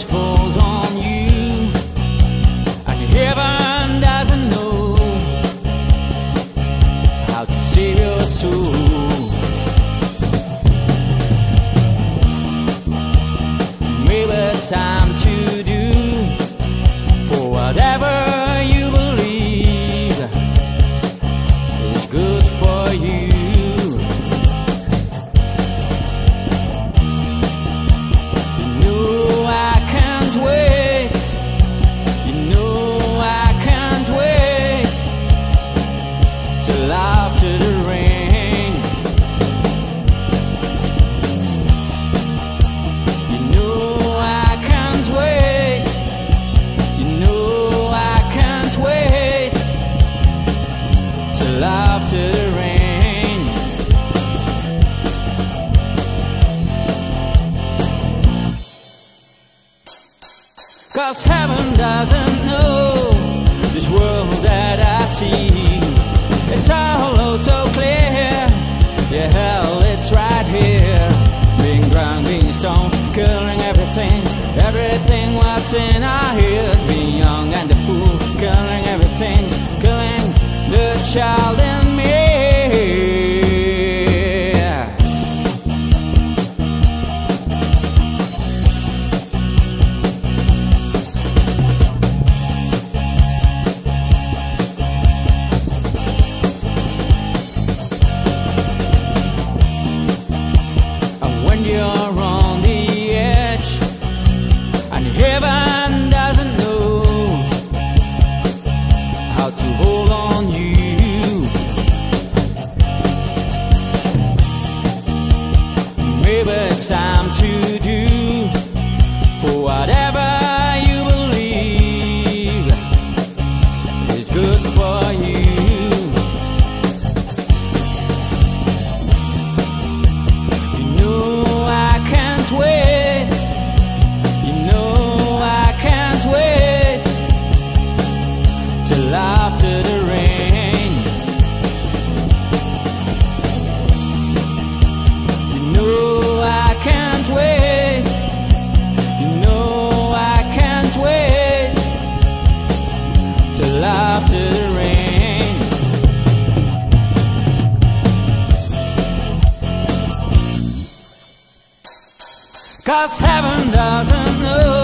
falls on you, and heaven doesn't know how to save your soul. Maybe it's time to do for whatever. Cause heaven doesn't know this world that I see. It's all oh so clear. Yeah, hell, it's right here. Being drunk, being stoned, killing everything, everything what's in our head. Being young and a fool, killing everything, killing the child it's time to do for whatever you believe is good for you. You know I can't wait. You know I can't wait till after the rain. Cause heaven doesn't know